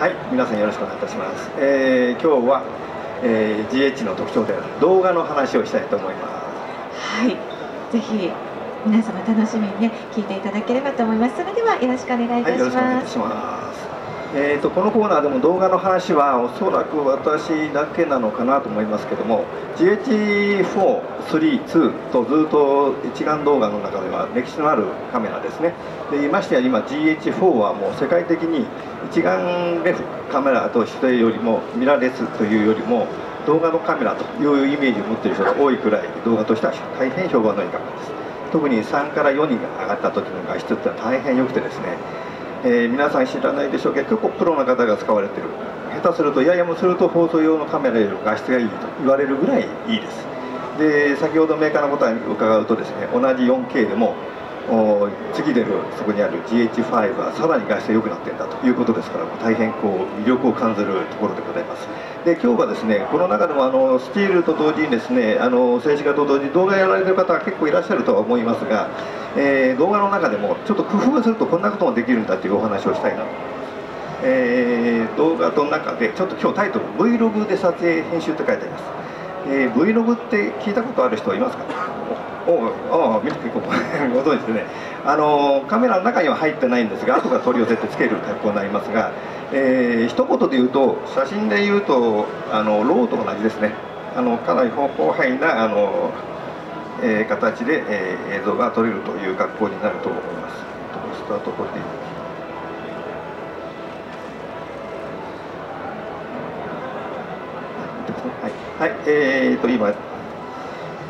はい皆さんよろしくお願いいたします、えー、今日は、えー、GH の特徴である動画の話をしたいと思います。はいぜひ皆様楽しみにね聞いていただければと思います。それではよろしくお願いいたします、はい、えーと、このコーナーでも動画の話はおそらく私だけなのかなと思いますけども GH4、3、2とずっと一眼動画の中では歴史のあるカメラですね。でましてや今 GH4 はもう世界的に一眼レフカメラとしてよりもミラーレスというよりも動画のカメラというイメージを持っている人が多いくらい動画としては大変評判のいいカメラです。特に3から4に上がった時の画質ってのは大変良くてですねえー、皆さん知らないでしょうけど結構プロの方が使われてる。下手するとややもすると放送用のカメラより画質がいいと言われるぐらいいいです。で先ほどメーカーのことに伺うとですね同じ 4K でも次出るそこにある GH5 はさらに画質が良くなってるんだということですから大変こう魅力を感じるところでございます。で今日はですねこの中でもあのスチールと同時にですねあの政治家と同時に動画やられてる方は結構いらっしゃるとは思いますが、えー、動画の中でもちょっと工夫をするとこんなこともできるんだというお話をしたいなと。えー、動画の中でちょっと今日タイトル Vlog で撮影編集って書いてあります、えー、Vlog って聞いたことある人はいますか？おお見て結構 ご存知ですね。あのカメラの中には入ってないんですが後から取り寄せてつける格好になりますがえー、一言で言うと写真で言うとあのローと同じですね。あのかなり広範囲なあの、えー、形で、えー、映像が撮れるという格好になると思います。スタートこれではい、はい、えーと今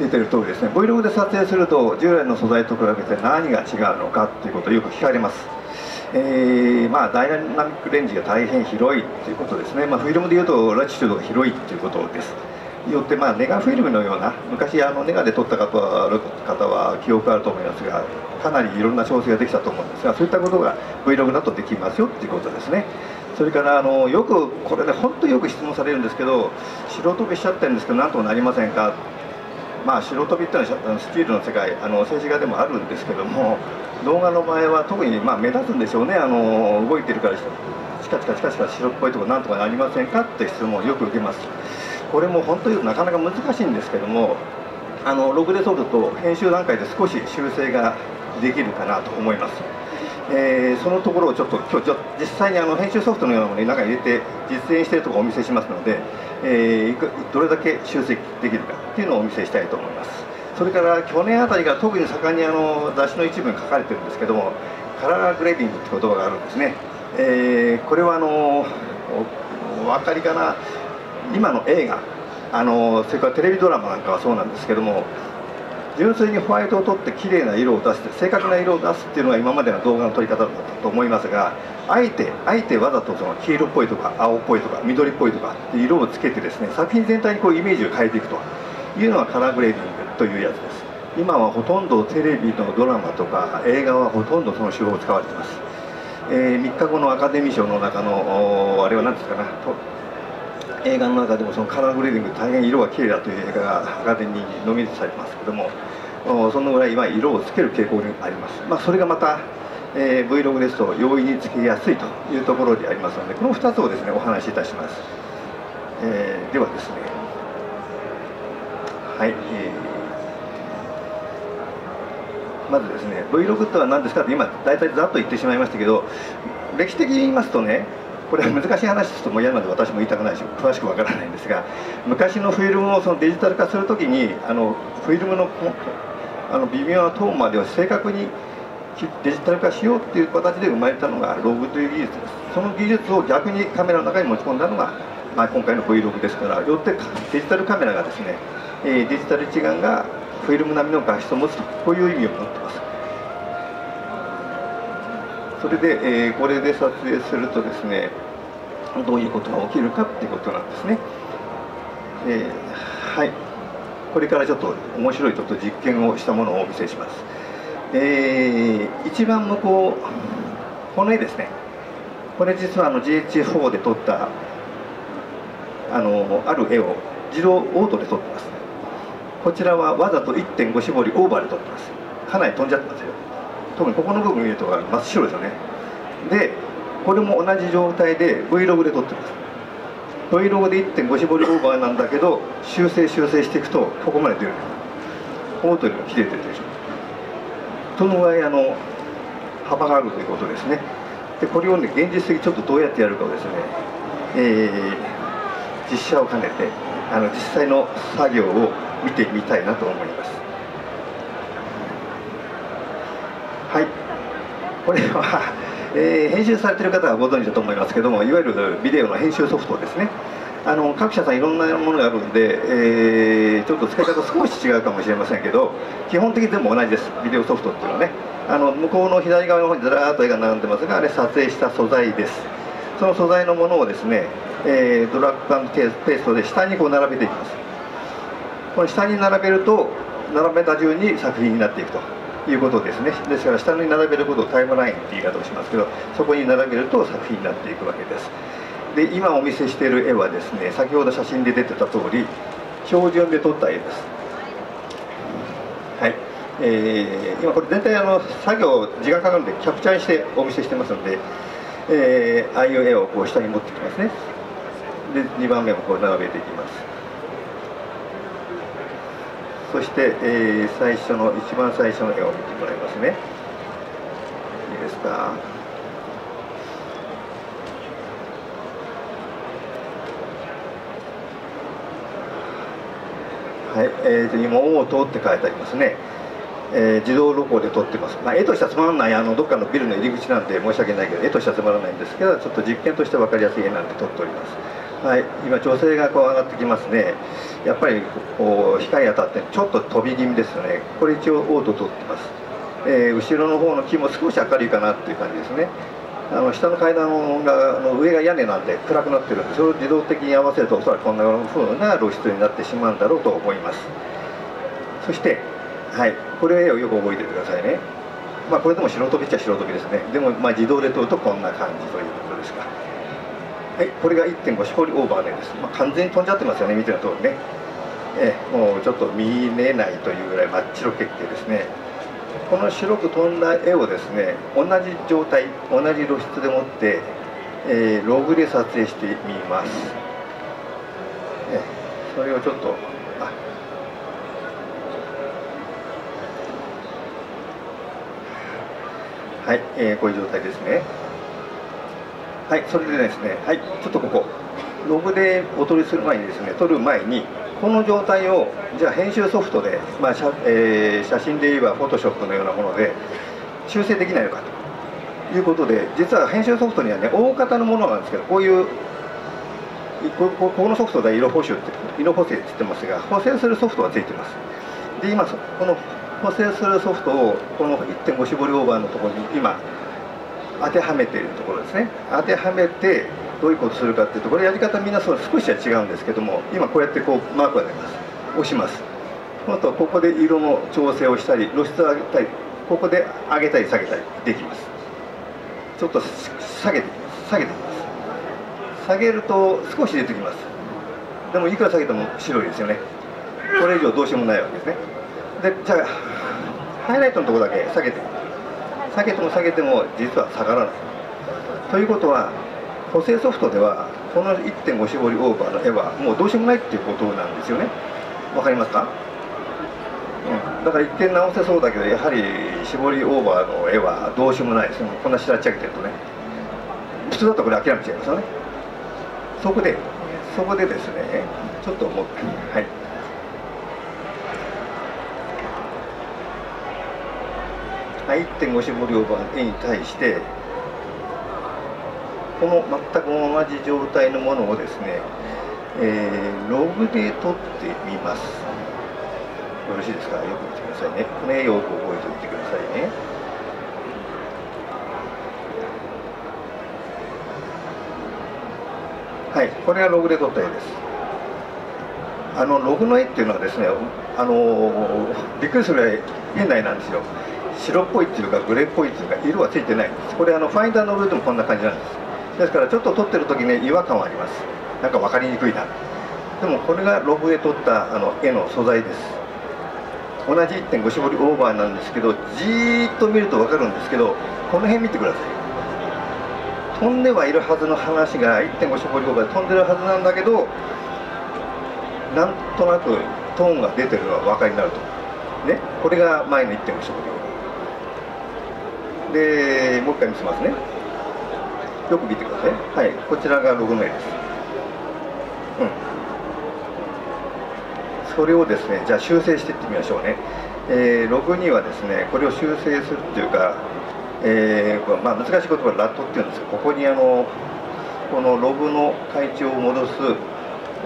出てる通りですね。Vlog で撮影すると従来の素材と比べて何が違うのかということをよく聞かれます。えー、まあ、ダイナミックレンジが大変広いということですね、まあ、フィルムでいうとラチチュードが広いということです。よって、まあ、ネガフィルムのような昔あのネガで撮った方は記憶あると思いますがかなりいろんな調整ができたと思うんですがそういったことが Vlog だとできますよっていうことですね。それからあのよくこれで本当によく質問されるんですけど白飛びしちゃってるんですけどなんともなりませんか？まあ白飛びっていうのはスチールの世界あの静止画でもあるんですけども動画の場合は特にまあ目立つんでしょうね。あの動いてるからチカチカチカチカ白っぽいとこなんとかなりませんか？って質問をよく受けます。これも本当になかなか難しいんですけどもあのログで撮ると編集段階で少し修正ができるかなと思います、えー、そのところをちょっと今日実際にあの編集ソフトのようなものに中に入れて実演しているところをお見せしますので、えー、どれだけ修正できるかっていうのをお見せしたいと思います。それから去年あたりが特に盛んにあの雑誌の一部に書かれてるんですけどもカラーグレーディングって言葉があるんですね、えー、これはあのお分かりかな？今の映画。あのそれからテレビドラマなんかはそうなんですけども純粋にホワイトを取って綺麗な色を出して正確な色を出すっていうのが今までの動画の撮り方だったと思いますがあえてあえてわざとその黄色っぽいとか青っぽいとか緑っぽいとか色をつけてですね作品全体にこうイメージを変えていくというのがカラーグレーディングというやつです。今はほとんどテレビのドラマとか映画はほとんどその手法を使われています、えー、3日後のアカデミー賞の中のあれは何ですかな？映画の中でもそのカラーグレーディング大変色が綺麗だという映画がアカデミーにノミネートされますけどもそのぐらい今色をつける傾向にあります、まあ、それがまた、えー、Vlog ですと容易につけやすいというところでありますのでこの2つをですねお話しいたします、えー、ではですね。はい、えー。まずですね Vlog とは何ですかって今大体ざっと言ってしまいましたけど歴史的に言いますとねこれは難しい話ですともう嫌なので私も言いたくないし詳しくわからないんですが昔のフィルムをそのデジタル化する時にあのフィルムのあの微妙なトーンまでを正確にデジタル化しようっていう形で生まれたのがログという技術です。その技術を逆にカメラの中に持ち込んだのが、まあ、今回の Vlog ですからよってデジタルカメラがですね、えデジタル一眼がフィルム並みの画質を持つとこういう意味を持ってます。それで、えー、これで撮影するとですねどういうことが起きるかっていうことなんですね、えー、はい。これからちょっと面白いちょっと実験をしたものをお見せします、えー、一番向こうこの絵ですね。これ実はあの GH4 で撮ったあのある絵を自動オートで撮ってます。こちらはわざと1.5絞りオーバーで撮ってます。かなり飛んじゃってますよ。特にここの部分見ると真っ白ですよね。でこれも同じ状態で Vlog で撮ってます。Vlog で1.5絞りオーバーなんだけど修正修正していくとここまで出る。思ったよりも切れてるでしょ。そのぐらいあの幅があるということですね。でこれをね現実的にちょっとどうやってやるかをですね、えー、実写を兼ねてあの実際の作業を見てみたいなと思います。はい。これはえー、編集されてる方はご存知だと思いますけどもいわゆるビデオの編集ソフトですね。あの各社さんいろんなものがあるんで、えー、ちょっと使い方少し違うかもしれませんけど基本的に全部同じです。ビデオソフトっていうのはね。あの向こうの左側の方にずらーっと絵が並んでますがあれ撮影した素材です。その素材のものをですね、えー、ドラッグペーストで下にこう並べていきます。この下に並べると並べた順に作品になっていくと。いうことですね。ですから下に並べることをタイムラインって言い方をしますけどそこに並べると作品になっていくわけです。で今お見せしている絵はですね先ほど写真で出てた通り標準で撮った絵です。はい、えー、今これ全体あの作業時間かかるんでキャプチャーにしてお見せしてますので、えー、ああいう絵をこう下に持ってきますね。で2番目もこう並べていきます。そして、えー、最初の一番最初の絵を見てもらいますね。いいですか？はい、えー、今「おと」って書いてありますね、えー、自動録音で撮ってます、まあ、絵としてはつまらないあのどっかのビルの入り口なんで申し訳ないけど絵としてはつまらないんですけどちょっと実験として分かりやすい絵なんで撮っております。はい、今、女性がこう上がってきますね、やっぱりこう光当たってちょっと飛び気味ですよね、これ一応、オート取ってます、えー、後ろの方の木も少し明るいかなっていう感じですね、あの下の階段がの上が屋根なんで暗くなってるんで、それを自動的に合わせると、おそらくこんな風な露出になってしまうんだろうと思います。そして、はい、これをよく覚えててくださいね。まあ、これでも白飛びっちゃ白飛びですね。でも、まあ、自動で撮るとこんな感じということですか。はい、これが1.5絞りオーバーです、まあ、完全に飛んじゃってますよね見ての通りね、えもうちょっと見れないというぐらい真っ白決定ですね。この白く飛んだ絵をですね同じ状態同じ露出でもって、えー、ログで撮影してみます、えそれをちょっとはい、えー、こういう状態ですね。はいそれでですねはいちょっとここログでお取りする前にですね撮る前にこの状態をじゃあ編集ソフトで、まあ写えー、写真で言えばフォトショップのようなもので修正できないのかと。いうことで実は編集ソフトにはね大方のものなんですけどこういうこここのソフトで色補修って色補正って言ってますが補正するソフトがついてます。で今この補正するソフトをこの1.5絞りオーバーのところに今当てはめているところですね。当てはめてどういうことするかっていうとこれやり方みんなそう少しは違うんですけども今こうやってこうマークが出ます。押します。あとここで色の調整をしたり露出を上げたりここで上げたり下げたりできます。ちょっと下げて下げてきます。下げると少し出てきます。でもいくら下げても白いですよね。これ以上どうしようもないわけですね。でじゃあハイライトのとこだけ下げて下げても下げても実は下がらない。ということは補正ソフトではこの1.5絞りオーバーの絵はもうどうしようもないっていうことなんですよね。わかりますか、うん、だから一見直せそうだけどやはり絞りオーバーの絵はどうしようもない。ですこんなしらっちゃけてるとね。普通だとこれ諦めちゃいますよね。そこでそこでですねちょっともうはい。1.5絞りオバの絵に対してこの全く同じ状態のものをですね、えー、ログで撮ってみますよろしいですかよく見てくださいねこの絵よく覚えておいてくださいねはいこれがログで撮った絵ですあのログの絵っていうのはですねあのびっくりするぐらい変な絵なんですよ白っぽいっていうかグレーっぽいっていうか色はついてないです。これあのファインダーの上でもこんな感じなんです。ですからちょっと撮ってる時ね違和感はあります。なんか分かりにくいな。でもこれがログで撮ったあの絵の素材です。同じ1.5絞りオーバーなんですけどじーっと見ると分かるんですけどこの辺見てください。飛んではいるはずの話が1.5ショボリオーバーで飛んでるはずなんだけどなんとなくトーンが出てるのは分かりになると。ね。これが前の1.5ショボリオーバー。でもう一回見せますね。よく見てください。はい。こちらがログの絵です。うん。それをですねじゃあ修正していってみましょうね、えー、ログにはですねこれを修正するっていうかえーまあ、難しい言葉でラットっていうんですけどここにあのこのログの配置を戻す、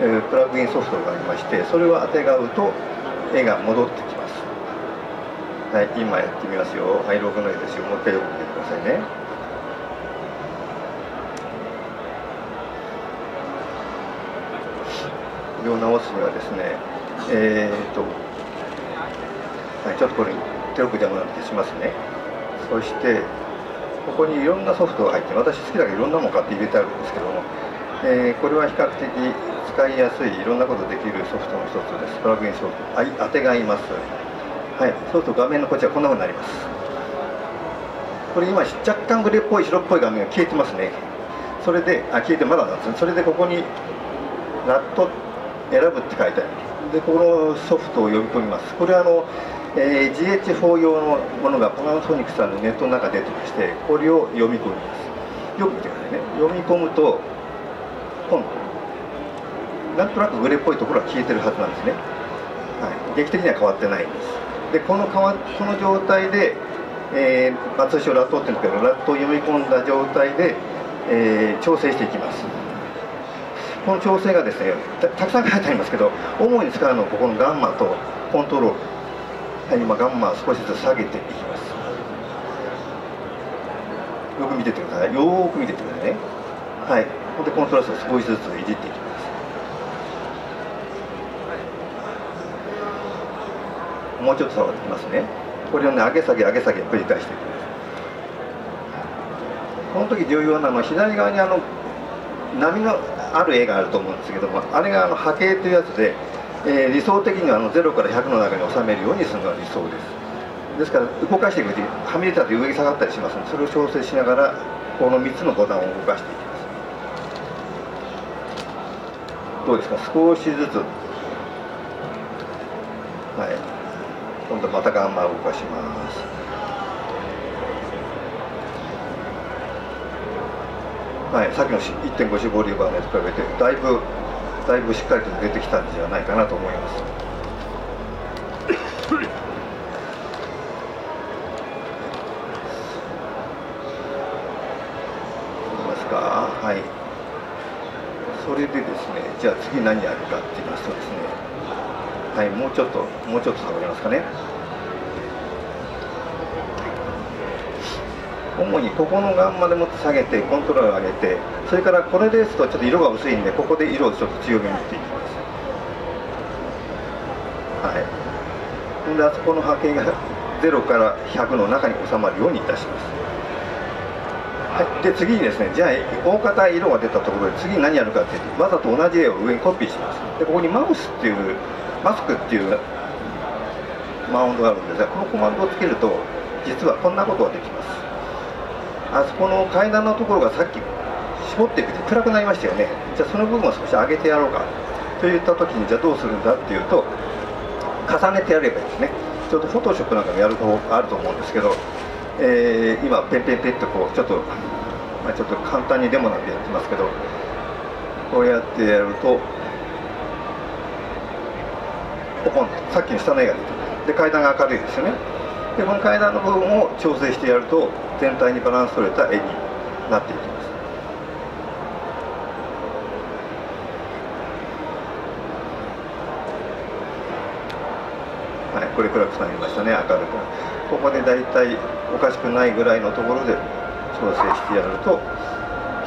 えー、プラグインソフトがありましてそれをあてがうと絵が戻ってきます。はい今やってみますよ。はいログの絵ですよ。もう一回よく見てくださいね。これを直すにはですねえー、っと、はい、ちょっとこれテロップ邪魔なんでしますね。そしてここにいろんなソフトが入って私好きだけどいろんなもの買って入れてあるんですけども、えー、これは比較的使いやすいいろんなことできるソフトの一つです。プラグインソフトあ当てがいます。はい。そうすると画面のこっちはこんなふうになります。これ今若干グレーっぽい白っぽい画面が消えてますね。それであ消えてまだなんですね。それでここにラット選ぶって書いてある。でこのソフトを呼び込みます。これはあのえー、GH4 用のものがパナソニックさんのネットの中で出てましてこれを読み込みます。よく見てくださいね。読み込むとポンとなんとなくグレーっぽいところは消えてるはずなんですね、はい、劇的には変わってないんです。でこのわこの状態で、えーまあ、通称ラットっていうんですけどラットを読み込んだ状態で、えー、調整していきます。この調整がですねたくさん書いてありますけど主に使うのはここのガンマとコントロールはい、今ガンマ少しずつ下げていきます。よく見ててください。よく見ててくださいね。はい。でコントラストを少しずついじっていきます。もうちょっと下がってきますね。これをね上げ下げ上げ下げ繰り返していきますこの時重要なのは左側にあの波のある絵があると思うんですけどもあれがあの波形というやつでえー、理想的にはあの0から100の中に収めるようにするのが理想です。ですから動かしていくうちにはみ出たと上に下がったりしますのでそれを調整しながらこの3つのボタンを動かしていきます。どうですか？少しずつ。はい。今度またガンマ動かします。はい、さっきの1.5シボリューバーのやつ比べてだいぶだいぶしっかりと出てきたんじゃないかなと思います。ますか？はい。それでですねじゃあ次何やるかって言いますとですねはいもうちょっともうちょっと下がりますかね。主にここのガンマでもって下げてコントロールを上げてそれからこれですとちょっと色が薄いんでここで色をちょっと強めにしていきます。はい。であそこの波形が 0から100の中に収まるようにいたします。はい、で次にですねじゃあ大方色が出たところで次何やるかっていうとわざと同じ絵を上にコピーします。でここにマウスっていうマスクっていうマウンドがあるんですがこのコマンドをつけると実はこんなことができます。あそこの階段のところがさっき絞っていくと暗くなりましたよね。じゃあその部分を少し上げてやろうか。といった時にじゃあどうするんだっていうと重ねてやればいいですね。ちょっとフォトショップなんかもやる方あると思うんですけど、えー、今ペンペンペンとこうちょっと、まあ、ちょっと簡単にデモなんでやってますけどこうやってやるとポコンとさっきの下の絵が出てで階段が明るいですよね。でこの階段の部分を調整してやると全体にバランス取れた絵になっていきます。はいこれ暗くなりましたね明るくここでだいたいおかしくないぐらいのところで調整してやると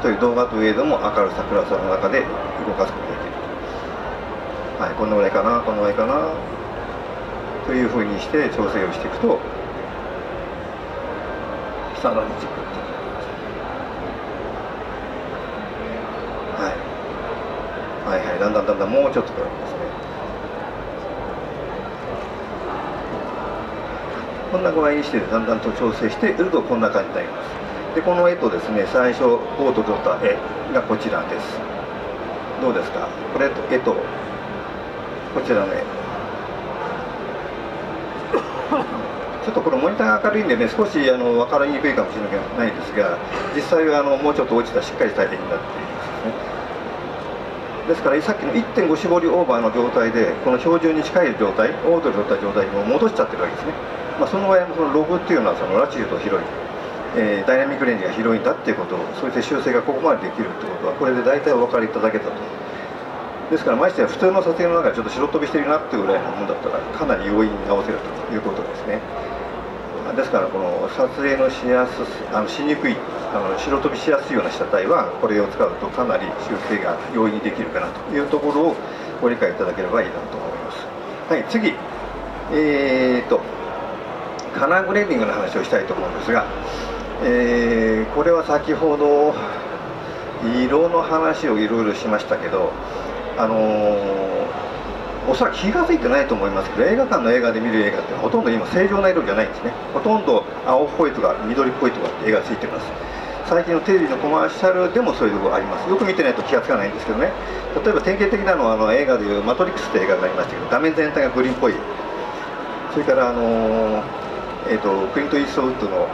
という動画といえども明るさ暗さの中で動かすことができるはいこのぐらいかなこのぐらいかなというふうにして調整をしていくとさらに軸ってはい、はいはいだんだんだんだんもうちょっと変わりますねこんな具合にしてだんだんと調整しているとこんな感じになります。でこの絵とですね最初ボートで撮った絵がこちらです。どうですか？これと絵とこちらの絵。ちょっとこれモニターが明るいんでね少しあの分かりにくいかもしれないですが実際はあのもうちょっと落ちたしっかりした絵になっていますね。ですからさっきの1.5絞りオーバーの状態でこの標準に近い状態オートで取った状態に戻しちゃってるわけですね、まあ、その場合のそのログっていうのはそのラチュード広い、えー、ダイナミックレンジが広いんだっていうことをそして修正がここまでできるってことはこれで大体お分かりいただけたと。ですからましてや普通の撮影の中でちょっと白飛びしてるなっていうぐらいのものだったらかなり容易に直せるということですね。ですからこの撮影のしやすあのしにくいあの白飛びしやすいような被写体はこれを使うとかなり修正が容易にできるかなというところをご理解いただければいいなと思います。はい次。えーと。カラーグレーディングの話をしたいと思うんですが、えー、これは先ほど色の話をいろいろしましたけどあのーおそらく気が付いてないと思いますけど映画館の映画で見る映画ってほとんど今正常な色じゃないんですね。ほとんど青っぽいとか緑っぽいとかって絵がついてます。最近のテレビのコマーシャルでもそういうところあります。よく見てないと気が付かないんですけどね。例えば典型的なのはあの映画でいう「マトリックス」って映画がありましたけど画面全体がグリーンっぽい。それからあのえーと、クリント・イーストウッドの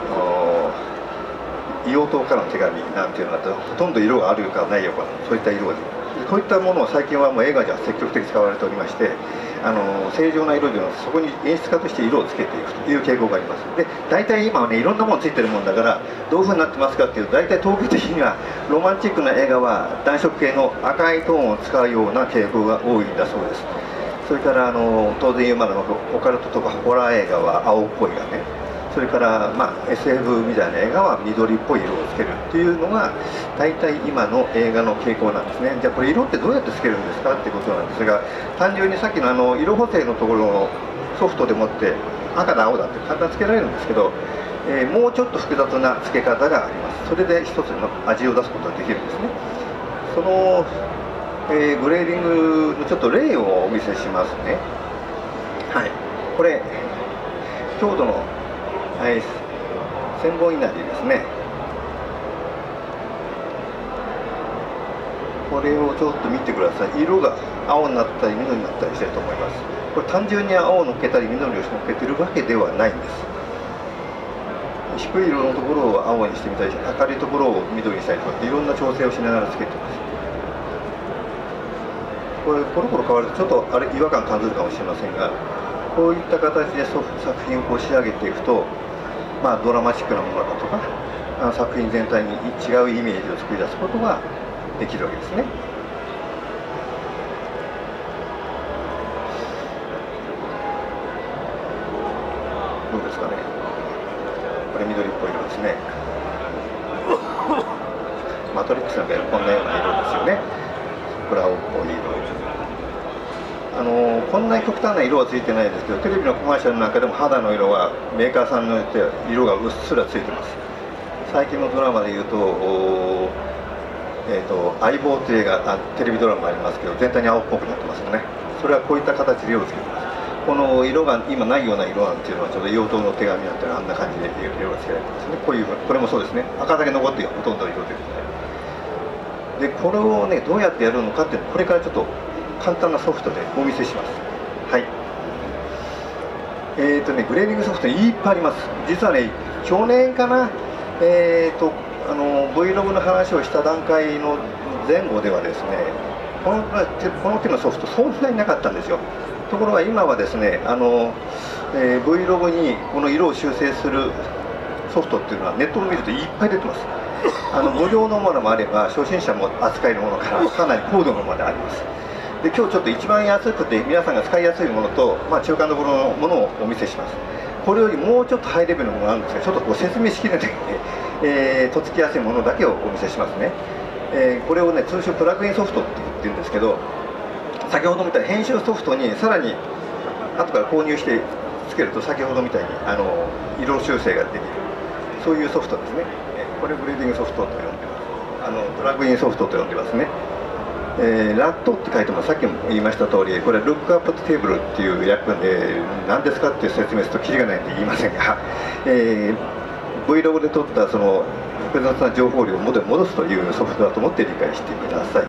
硫黄島からの手紙なんていうのはほとんど色があるかないよかそういった色がこういったものは最近はもう映画では積極的に使われておりましてあの正常な色ではそこに演出家として色をつけていくという傾向があります。で大体今はねいろんなものついてるもんだからどういうふうになってますかっていうと大体統計的にはロマンチックな映画は暖色系の赤いトーンを使うような傾向が多いんだそうです。それからあの当然言うまでもオカルトとかホラー映画は青っぽいがねそれから、まあ、SF みたいな映画は緑っぽい色をつけるっていうのが大体今の映画の傾向なんですね。じゃあこれ色ってどうやってつけるんですかってことなんですが単純にさっきのあの色補正のところのソフトでもって赤だ青だって簡単につけられるんですけど、えー、もうちょっと複雑な付け方があります。それで一つの味を出すことができるんですね。その、えー、グレーディングのちょっと例をお見せしますね。はい。これ強度のはい千本稲荷ですね。これをちょっと見てください。色が青になったり緑になったりしてると思います。これ単純に青をのっけたり緑をのっけてるわけではないんです。低い色のところを青にしてみたり明るいところを緑にしたりとかいろんな調整をしながらつけてますこれコロコロ変わるとちょっとあれ違和感感じるかもしれませんがこういった形で作品を仕上げていくとまあ、ドラマチックなものだとかあの作品全体に違うイメージを作り出すことができるわけですね。どうですかね。これ緑っぽい色ですね。マトリックスなんかこんなような色ですよね。これ青っぽい色あのこんなに極端な色はついてないですけどテレビのコマーシャルなんかでも肌の色はメーカーさんによって色がうっすらついてます。最近のドラマでいうと「えーと、相棒」という映画あテレビドラマありますけど全体に青っぽくなってますよね。それはこういった形で色をつけてます。この色が今ないような色なんていうのはちょうど硫黄島の手紙なんてあんな感じで色がつけられてますね。こういうこれもそうですね。赤だけ残ってほとんど色出てないでこれをねどうやってやるのかっていうのこれからちょっと簡単なソフトでお見せします。はい。えっ、ー、とねグレーディングソフトいっぱいあります。実はね去年かなえっ、ー、とあの Vlog の話をした段階の前後ではですねこのこの手のソフトそんなになかったんですよ。ところが今はですねあの、えー、Vlog にこの色を修正するソフトっていうのはネットを見るといっぱい出てます。あの無料のものもあれば初心者も扱えるものからかなり高度のものまであります。で今日ちょっと一番安くて皆さんが使いやすいものと、まあ、中間どころのものをお見せします。これよりもうちょっとハイレベルのものがあるんですがちょっとこう説明しきれないので、えー、とつきやすいものだけをお見せしますね、えー、これをね通称プラグインソフトって言ってるんですけど先ほどみたいに編集ソフトにさらに後から購入してつけると先ほどみたいにあの色修正ができる。そういうソフトですね。これグレーディングソフトと呼んでます。あのプラグインソフトと呼んでますね。えー、 LUT って書いてもさっきも言いました通りこれルックアップテーブルっていう略で何ですかって説明するときりがないんで言いませんが、えー、Vlog で撮ったその複雑な情報量を元に戻すというソフトだと思って理解してください。